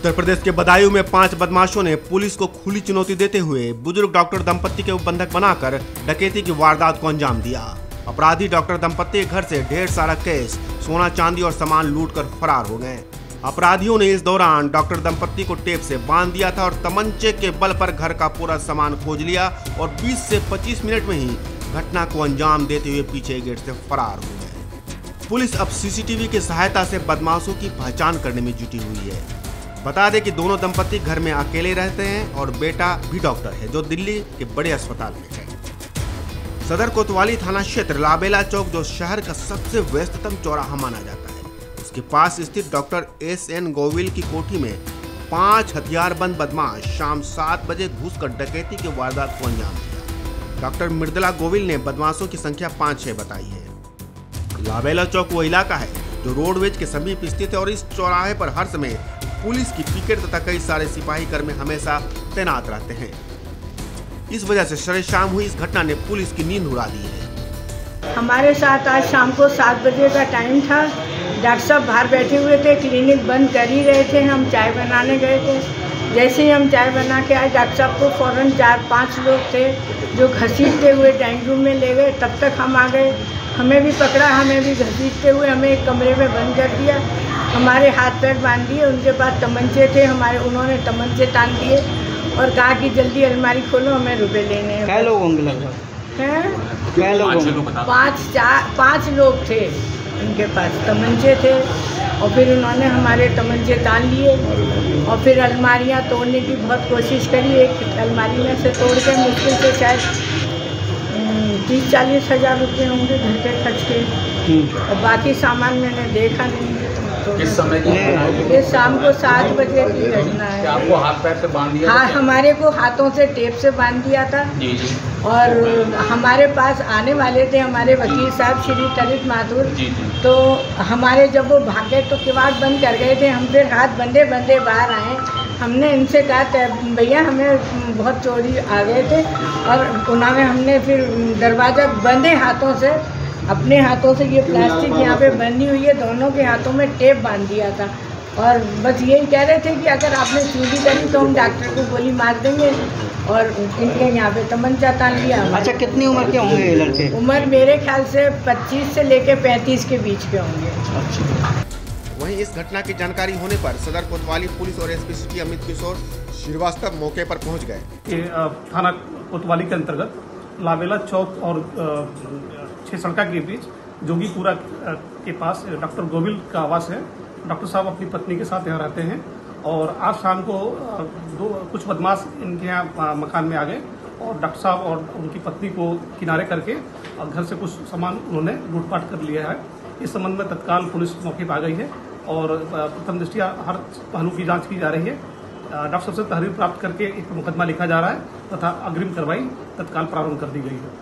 उत्तर प्रदेश के बदायूं में पाँच बदमाशों ने पुलिस को खुली चुनौती देते हुए बुज़ुर्ग डॉक्टर दंपत्ति के बंधक बनाकर डकैती की वारदात को अंजाम दिया। अपराधी डॉक्टर दंपत्ति के घर से ढेर सारा कैश सोना चांदी और सामान लूटकर फरार हो गए। अपराधियों ने इस दौरान डॉक्टर दंपत्ति को टेप से बाँध दिया था और तमंचे के बल पर घर का पूरा सामान खोज लिया और 20 से 25 मिनट में ही घटना को अंजाम देते हुए पीछे गेट से फरार हो गए। पुलिस अब सीसीटीवी की सहायता से बदमाशों की पहचान करने में जुटी हुई है। बता दें कि दोनों दंपति घर में अकेले रहते हैं और बेटा भी डॉक्टर है, जो दिल्ली के बड़े अस्पताल में है। सदर कोतवाली थाना क्षेत्र लाबेला चौक, जो शहर का सबसे व्यस्ततम चौराहा माना जाता है। उसके पास स्थित डॉक्टर एस एन गोविल की कोठी में पाँच हथियारबंद बदमाश शाम सात बजे घुसकर डकैती की वारदात को अंजाम दिया। डॉक्टर मृदला गोविल ने बदमाशों की संख्या पाँच छह बताई है। लाबेला चौक वो इलाका है, जो रोडवेज़ के समीप स्थित है और इस चौराहे पर हर समय पुलिस की पिकेट तथा कई सारे सिपाही कर्मी हमेशा तैनात रहते हैं। इस वजह से शर शाम हुई इस घटना ने पुलिस की नींद उड़ा दी है। हमारे साथ आज शाम को सात बजे का टाइम था। डॉक्टर साहब बाहर बैठे हुए थे, क्लिनिक बंद कर ही रहे थे, हम चाय बनाने गए थे। जैसे ही हम चाय बना के आए, डॉक्टर साहब को फ़ौरन चार पाँच लोग थे जो घसीटते हुए ड्राइंग रूम में ले गए। तब तक हम आ गए। हमें भी पकड़ा, हमें भी घसीटते हुए हमें एक कमरे में बंद कर दिया। हमारे हाथ पैर बाँध दिए उनके पास तमंचे थे हमारे उन्होंने तमंचे तान दिए और कहा कि जल्दी अलमारी खोलो हमें रुपए लेने हैं। क्या लोग होंगे लगभग हैं? क्या लोग होंगे पाँच चार पाँच लोग थे उनके पास तमंचे थे और फिर उन्होंने हमारे तमंचे तान लिए और फिर अलमारियाँ तोड़ने की बहुत कोशिश करी एक अलमारी में से तोड़ के मुश्किल से शायद हम्म, तीस चालीस हज़ार रुपये होंगे घर के खर्च के। हम्म। और बाकी सामान मैंने देखा नहीं। किस समय की है? ये शाम को सात बजे की घटना है। आपको हाथ पैर से बाँध दिया हाँ हमारे को हाथों से टेप से बाँध दिया था। जी जी। और हमारे पास आने वाले थे हमारे वकील साहब श्री तरित माथुर तो हमारे जब वो भागे तो किवाड़ बंद कर गए थे। हम फिर हाथ बंधे बंधे बाहर आए। हमने इनसे कहा "त- भैया हमें बहुत चोरी आ गए थे। और उन्होंने हमने फिर दरवाज़ा बंधे हाथों से अपने हाथों से ये प्लास्टिक यहाँ पे बंधी हुई है दोनों के हाथों में टेप बाँध दिया था। और बस यही कह रहे थे कि अगर आपने चोरी करी तो हम डॉक्टर को गोली मार देंगे और इनके यहाँ पे तमंचा तान लिया। अच्छा कितनी उम्र के होंगे ये लड़के? उम्र मेरे ख्याल से 25 से लेके 35 के बीच के होंगे। अच्छा। वहीं इस घटना की जानकारी होने पर सदर कोतवाली पुलिस और एसपी सिटी अमित किशोर श्रीवास्तव मौके पर पहुँच गए। थाना कोतवाली के अंतर्गत लावेला चौक और छह सड़का के बीच जोगीपुरा के पास डॉक्टर गोविल का आवास है। डॉक्टर साहब अपनी पत्नी के साथ यहाँ रहते हैं और आज शाम को दो, कुछ बदमाश इनके यहाँ मकान में आ गए और डॉक्टर साहब और उनकी पत्नी को किनारे करके और घर से कुछ सामान उन्होंने लूटपाट कर लिया है। इस संबंध में तत्काल पुलिस मौके पर आ गई है और प्रथम दृष्टिया हर पहलू की जाँच की जा रही है। डॉक्टर साहब से तहरीर प्राप्त करके एक मुकदमा लिखा जा रहा है तथा अग्रिम कार्रवाई तत्काल प्रारंभ कर दी गई है।